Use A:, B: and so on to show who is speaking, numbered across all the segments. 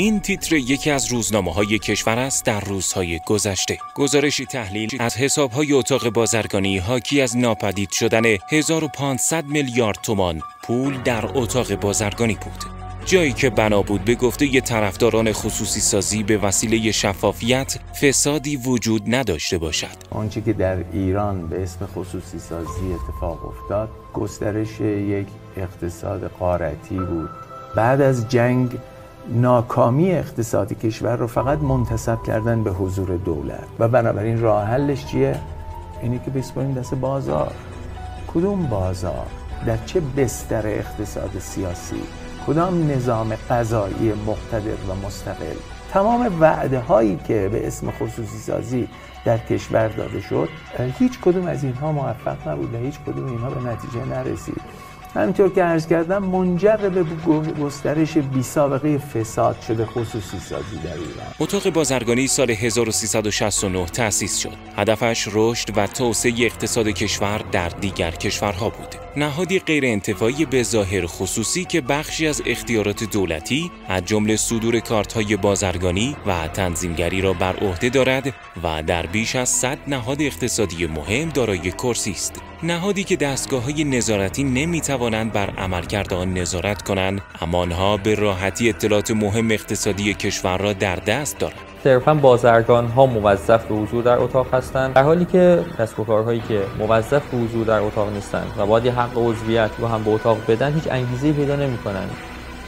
A: این تیتر یکی از روزنامه های کشور است در روزهای گذشته. گزارشی تحلیل از حساب های اتاق بازرگانی حاکی از ناپدید شدن 1500 میلیارد تومان پول در اتاق بازرگانی بود. جایی که بنا بود به گفته ی طرفداران خصوصی سازی به وسیله شفافیت فسادی وجود نداشته باشد.
B: آنچه که در ایران به اسم خصوصی سازی اتفاق افتاد گسترش یک اقتصاد قارتی بود. بعد از جنگ ناکامی اقتصادی کشور رو فقط منتصب کردن به حضور دولت و بنابراین راه حلش چیه؟ اینی که بسپاریم دست بازار کدوم بازار؟ در چه بستر اقتصاد سیاسی؟ کدام نظام قضایی مقتدر و مستقل؟ تمام وعده هایی که به اسم خصوصی سازی در کشور داده شد هیچ کدوم از اینها موفق نبود و هیچ کدوم اینها به نتیجه نرسید همینطور که عرض کردم منجر به گسترش بی سابقه فساد شده خصوصی سازی در ایران
A: اتاق بازرگانی سال 1369 تأسیس شد. هدفش رشد و توسعه اقتصاد کشور در دیگر کشورها بود. نهادی غیر انتفاعی به ظاهر خصوصی که بخشی از اختیارات دولتی از جمله صدور کارت‌های بازرگانی و تنظیمگری را بر عهده دارد و در بیش از 100 نهاد اقتصادی مهم دارای کرسی است. نهادی که دستگاه های نظارتی نمی توانند بر عملکرد آن نظارت کنند اما آنها به راحتی اطلاعات مهم اقتصادی کشور را در دست دارند.
C: صرفا بازرگان ها موظف به حضور در اتاق هستند در حالی که کسب و کارهایی که موظف به حضور در اتاق نیستند و باید حق عضویت رو هم به اتاق بدن هیچ انگیزه پیدا نمی‌کنند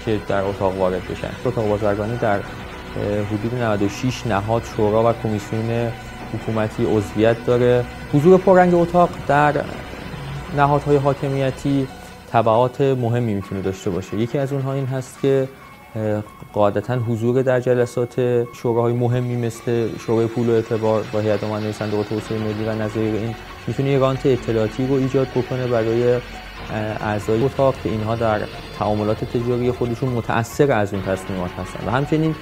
C: که در اتاق وارد بشن. اتاق بازرگانی در حدود 96 نهاد شورا و کمیسیون حکومتی عضویت داره. حضور پررنگ اتاق در نهادهای حاکمیتی تبعات مهمی می‌تونه داشته باشه. یکی از اونها این هست که قاعدتا حضور در جلسات شوراهای مهمی مثل شورای پول و اعتبار با هیئت امنای صندوق توسعه ملی و نظایر این می‌تونه یک اطلاعاتی رو ایجاد بکنه برای اعضای اتاق که اینها در تعاملات تجاری خودشون متأثر از اون تصمیمات هستن. و همچنین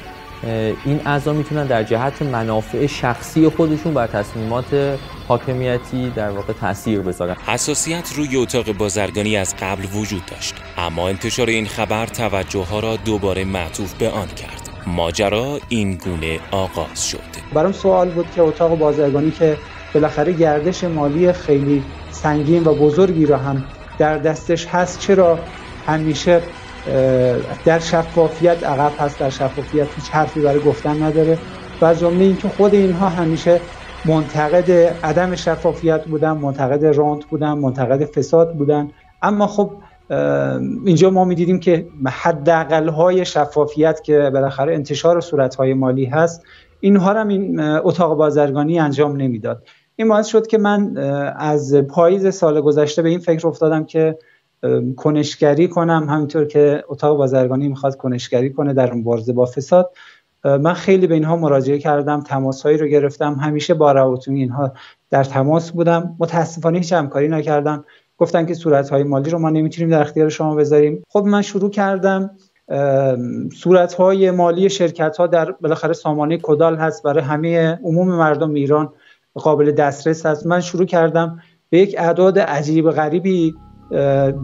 C: این اعضا می‌تونن در جهت منافع شخصی خودشون بر تصمیمات حاکمیتی در واقع تاثیر بذارن.
A: حساسیت روی اتاق بازرگانی از قبل وجود داشت اما انتشار این خبر توجه ها را دوباره معطوف به آن کرد. ماجرا این گونه آغاز شد.
D: برام سوال بود که اتاق بازرگانی که بالاخره گردش مالی خیلی سنگین و بزرگی را هم در دستش هست چرا همیشه در شفافیت عقب هست در شفافیت هیچ حرفی برای گفتن نداره. و جمله اینکه خود اینها همیشه منتقد عدم شفافیت بودن منتقد رانت بودن منتقد فساد بودن. اما خب اینجا ما می‌دیدیم که حداقل های شفافیت که بالاخره انتشار صورت های مالی هست اینها هم این اتاق بازرگانی انجام نمی‌داد. این باعث شد که من از پاییز سال گذشته به این فکر افتادم که کنشگری کنم. همینطور که اتاق بازرگانی می‌خواد کنشگری کنه در مبارزه با فساد. من خیلی به اینها مراجعه کردم تماس هایی رو گرفتم. همیشه با رواتونی اینها در تماس بودم. متاسفانه هیچ همکاری نکردم. گفتن که صورت های مالی رو ما نمی‌تونیم در اختیار شما بذاریم. خب من شروع کردم. صورت های مالی شرکت ها در بالاخره سامانه کدال هست. برای همه عموم مردم ایران قابل دسترس هست. من شروع کردم به یک اعداد عجیب غریبی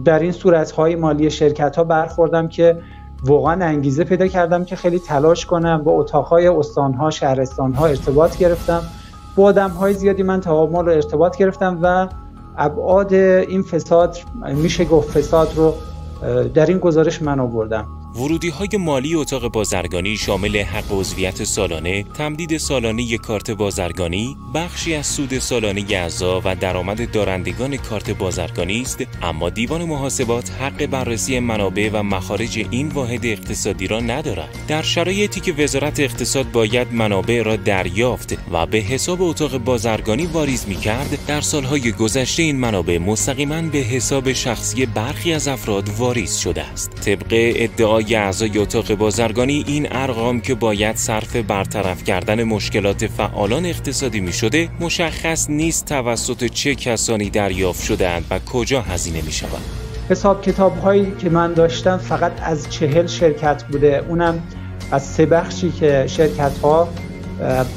D: در این صورت های مالی شرکت ها برخوردم که واقعا انگیزه پیدا کردم که خیلی تلاش کنم با اتاقهای استانها شهرستانها ارتباط گرفتم. با آدم های زیادی من تعامل رو ارتباط گرفتم و ابعاد این فساد میشه گفت فساد رو در این گزارش من آوردم.
A: ورودی های مالی اتاق بازرگانی شامل حق عضویت سالانه، تمدید سالانه کارت بازرگانی، بخشی از سود سالانه اعضا و درآمد دارندگان کارت بازرگانی است، اما دیوان محاسبات حق بررسی منابع و مخارج این واحد اقتصادی را ندارد. در شرایطی که وزارت اقتصاد باید منابع را دریافت و به حساب اتاق بازرگانی واریز می کرد، در سالهای گذشته این منابع مستقیما به حساب شخصی برخی از افراد واریز شده است. طبق ادعای اعضای اتاق بازرگانی این ارقام که باید صرف برطرف کردن مشکلات فعالان اقتصادی می شده مشخص نیست توسط چه کسانی دریافت شده و کجا هزینه می شود.
D: حساب کتاب هایی که من داشتم فقط از چهل شرکت بوده اونم از سه بخشی که شرکت ها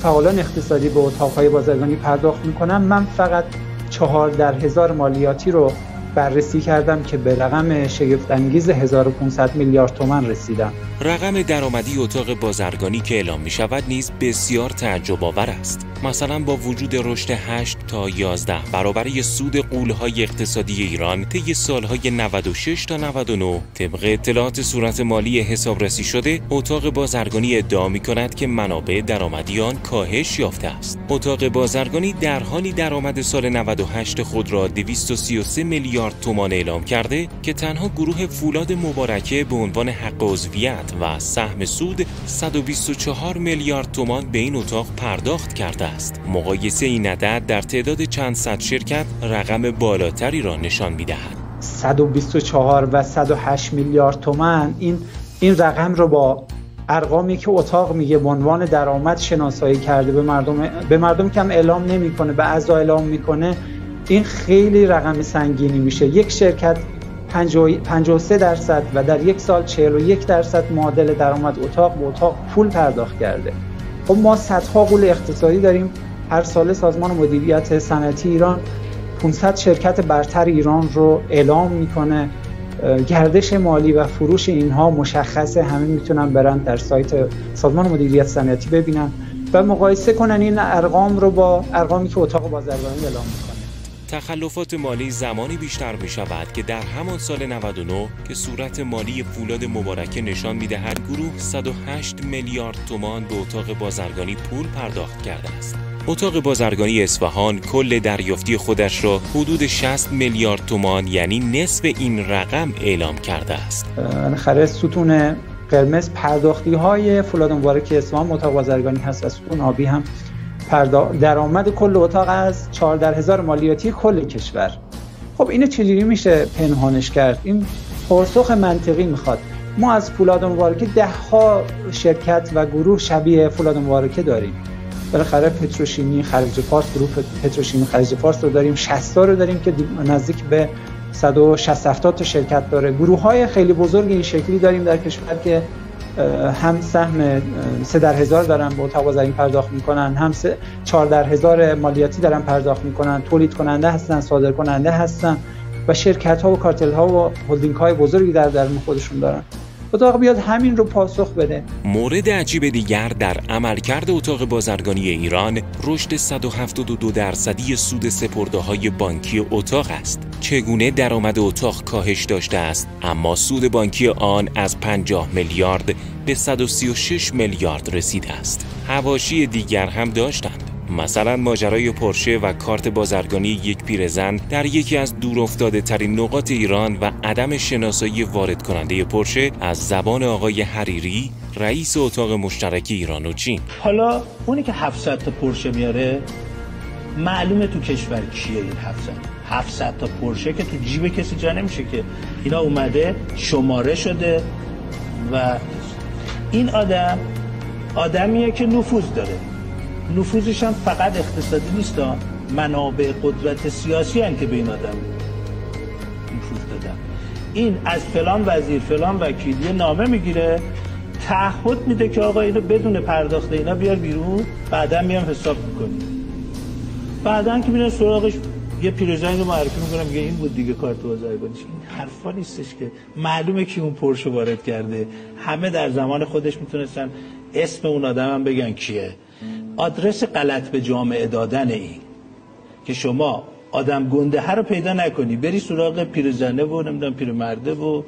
D: فعالان اقتصادی به اتاق های بازرگانی پرداخت می‌کنن من فقط چهار در هزار مالیاتی رو بررسی کردم که به رقم شگفت انگیز 1500 میلیارد تومن رسیدم.
A: رقم درآمدی اتاق بازرگانی که اعلام می شود نیز بسیار تعجب آور است. مثلا با وجود رشد 8 تا 11 برابری سود قولهای اقتصادی ایران طی سالهای 96 تا 99 طبق اطلاعات صورت مالی حسابرسی شده اتاق بازرگانی ادعا می کند که منابع درآمدی آن کاهش یافته است. اتاق بازرگانی در حالی درآمد سال 98 خود را 233 میلیارد تومان اعلام کرده که تنها گروه فولاد مبارکه به عنوان حق عضویت و سهم سود 124 میلیارد تومان به این اتاق پرداخت کرده است. مقایسه این عدد در تعداد چند صد شرکت رقم بالاتری را نشان می‌دهد.
D: 124 و 108 میلیارد تومان این این رقم رو با ارقامی که اتاق میگه به عنوان درآمد شناسایی کرده به مردم به مردم کم اعلام نمی‌کنه به اعضا اعلام می‌کنه این خیلی رقم سنگینی میشه. یک شرکت 53 درصد و در یک سال 41 درصد معادل درآمد اتاق به اتاق پول پرداخت کرده. خب ما صدها قول اقتصادی داریم. هر سال سازمان مدیریت صنعتی ایران 500 شرکت برتر ایران رو اعلام می‌کنه. گردش مالی و فروش اینها مشخصه. همه می‌تونن برن در سایت سازمان مدیریت صنعتی ببینن و مقایسه کنن این ارقام رو با ارقامی که اتاق بازرگانی اعلام می‌کنه.
A: تخلفات مالی زمانی بیشتر می شود که در همان سال 99 که صورت مالی فولاد مبارکه نشان می دهد گروه 108 میلیارد تومان به اتاق بازرگانی پول پرداخت کرده است. اتاق بازرگانی اصفهان کل دریافتی خودش را حدود 60 میلیارد تومان یعنی نصف این رقم اعلام کرده است.
D: بالاخره ستون قرمز پرداختی های فولاد مبارک اصفهان اتاق بازرگانی هست و ستون آبی هم درآمد کل اتاق از 14 هزار مالیاتی کل کشور. خب اینو چجوری میشه پنهانش کرد؟ این پاسخ منطقی می‌خواد. ما از فولاد مبارکه ده ها شرکت و گروه شبیه فولاد مبارکه داریم. بالاخره پتروشیمی خلیج فارس گروه پتروشیمی خلیج فارس رو داریم. 60 رو داریم که نزدیک به 160 تا شرکت داره. گروه های خیلی بزرگ این شکلی داریم در کشور که هم سهم سه در هزار دارن با بازرگانی پرداخت می‌کنن هم چهار در هزار مالیاتی دارن پرداخت می‌کنن تولید کننده هستن صادر کننده هستن و شرکت ها و کارتل ها و هلدینگ های بزرگی در درون خودشون دارن. اتاق بیاد همین رو پاسخ بده.
A: مورد عجیب دیگر در عملکرد اتاق بازرگانی ایران رشد 172 درصدی سود سپرده های بانکی اتاق است. چگونه درآمد اتاق کاهش داشته است؟ اما سود بانکی آن از 50 میلیارد به 136 میلیارد رسیده است. هواشی دیگر هم داشتند. مثلا ماجرای پرشه و کارت بازرگانی یک پیرزن در یکی از دورافتاده ترین نقاط ایران و عدم شناسایی وارد کننده پرشه از زبان آقای حریری رئیس اتاق مشترک ایران و چین.
E: حالا اونی که 700 تا پرشه میاره معلومه تو کشور کیه این 700 700 تا پرشه که تو جیب کسی جا نمیشه که اینا اومده شماره شده و این آدم آدمیه که نفوذ داره. نفوذش هم فقط اقتصادی نیست منابع قدرت سیاسی هم که به این آدم نفوذ دادن. این از فلان وزیر فلان وکیل یه نامه می‌گیره تعهد میده که آقا اینو بدون پرداخت اینا بیار بیرون بعدا میام حساب می‌کنی بعدا که میرن سراغش یه پیرزنگ رو معرفی می‌کنم میگه این بود دیگه کارت بازرگانیش این حرفا نیستش که. معلومه کی اون پرشو وارد کرده. همه در زمان خودش می‌تونستن اسم اون آدم بگن کیه. آدرس غلط به جامعه دادن این. که شما آدم گنده هر رو پیدا نکنی. بری سراغ پیرزنه و نمی‌دونم پیرمرده و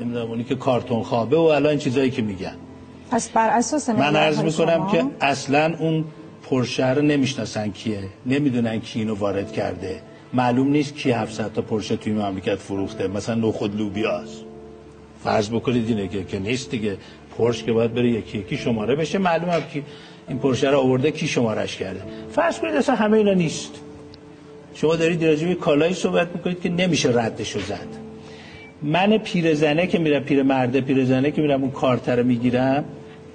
E: نمی‌دونم اونی که کارتون خوابه و الان چیزایی که میگن.
F: پس بر اساس
E: من عرض می‌کنم که اصلا اون پرشه رو نمی‌شناسن کیه. نمی‌دونن کی اینو وارد کرده. معلوم نیست کی 700 تا پرشه توی مملکت فروخته. مثلا نخود لوبیاست فرض بکنید اینه که, که نیست دیگه. پرش که باید بره یکی یکی شماره بشه. معلومه که این پرشه رو آورده کی شمارش کرده؟ فرض کنید اصلا همه اینا نیست. شما دارید راجع به کالایی صحبت می‌کنید که نمیشه ردشو زد. من پیرزنه که میرم پیر مرده پیرزنه که میرم اون کارتر رو می‌گیرم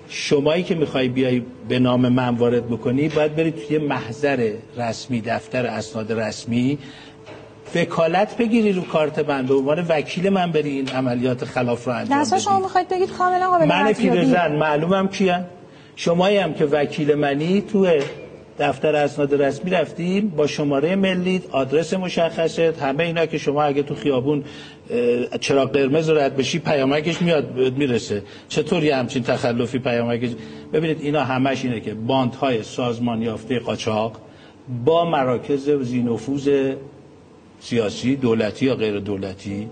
E: شمایی که می‌خوای بیای به نام من وارد بکنی باید برید توی محضر رسمی دفتر اسناد رسمی وکالت بگیری رو کارت من به عنوان وکیل من بری این عملیات خلاف رو انجام بدی.
F: شما می‌خواید بگید کاملا قابل
E: من پیرزن معلومم کیم. شمایی هم که وکیل منی تو دفتر اسناد رسمی رفتیم با شماره ملی آدرس مشخصت همه اینا که شما اگه تو خیابون چراغ قرمز رد بشی پیامکش میاد می‌رسه. چطوری همچین تخلفی پیامکش؟ ببینید اینا همش اینه که باندهای سازمان یافته قاچاق با مراکز زینفوز سیاسی دولتی یا غیر دولتی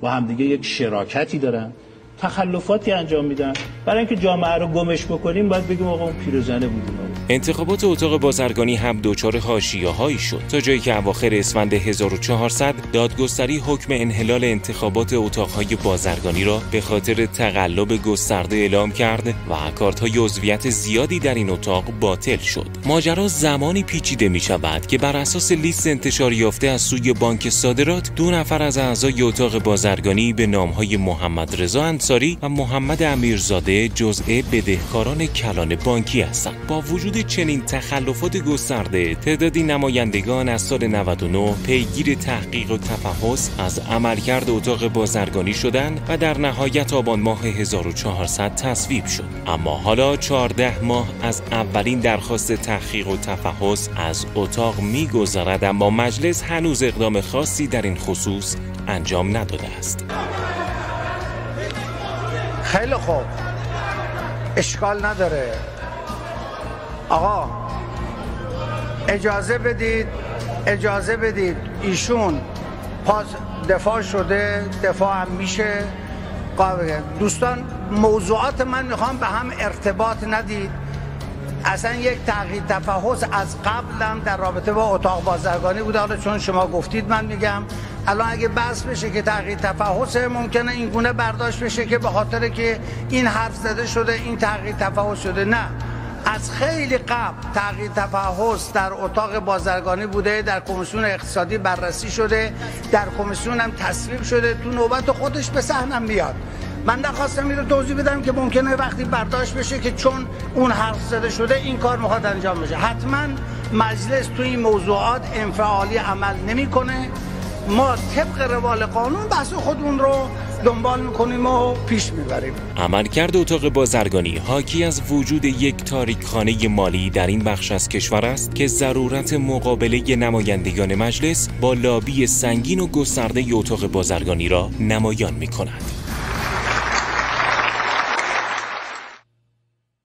E: با همدیگه یک شراکتی دارن. تخلفاتی انجام میدن. برای اینکه جامعه رو گمش بکنیم باید بگیم آقا اون پیرزنه بود.
A: انتخابات اتاق بازرگانی هم دچار هایی شد. تا جایی که اواخر اسفند 1400 دادگستری حکم انحلال انتخابات اتاقهای بازرگانی را به خاطر تقلب گسترده اعلام کرد و کارت‌های عضویت زیادی در این اتاق باطل شد. ماجرا زمانی پیچیده می شود که بر اساس لیست انتشار یافته از سوی بانک صادرات دو نفر از اعضای اتاق بازرگانی به نامهای محمد رضا انصاری و محمد امیرزاده جزء بدهکاران کلان بانکی هستند. با وجود چنین تخلفات گسترده تعدادی نمایندگان از سال 99 پیگیر تحقیق و تفحص از عملکرد اتاق بازرگانی شدند و در نهایت آبان ماه 1400 تصویب شد. اما حالا 14 ماه از اولین درخواست تحقیق و تفحص از اتاق میگذرد اما مجلس هنوز اقدام خاصی در این خصوص انجام نداده است.
F: خیلی خوب. اشکال نداره. آقا اجازه بدید اجازه بدید. ایشون پاس دفاع شده دفاع هم میشه. دوستان موضوعات من می‌خوام به هم ارتباط ندید. اصلا یک تغییر تفحص از قبلم در رابطه با اتاق بازرگانی بوده. حالا چون شما گفتید من میگم. الان اگه بحث بشه که تغییر تفحص ممکنه این گونه برداشت بشه که به خاطر که این حرف زده شده این تغییر تفحص شده. نه. از خیلی قبل تغییر تفحص در اتاق بازرگانی بوده در کمیسیون اقتصادی بررسی شده در کمیسیون هم تصویب شده تو نوبت خودش به صحنم میاد. من نخواستم این رو توضیح بدم که ممکنه وقتی برداشت بشه که چون اون حرف زده شده این کار می‌خواد انجام بشه. حتما مجلس تو این موضوعات انفعالی عمل نمی‌کنه. ما طبق روال قانون بحث خودمون رو دنبال می‌کنیم و پیش می‌بریم
A: عملکرد اتاق بازرگانی حاکی از وجود یک تاریکخانه مالی در این بخش از کشور است که ضرورت مقابله نمایندگان مجلس با لابی سنگین و گسترده اتاق بازرگانی را نمایان می کند.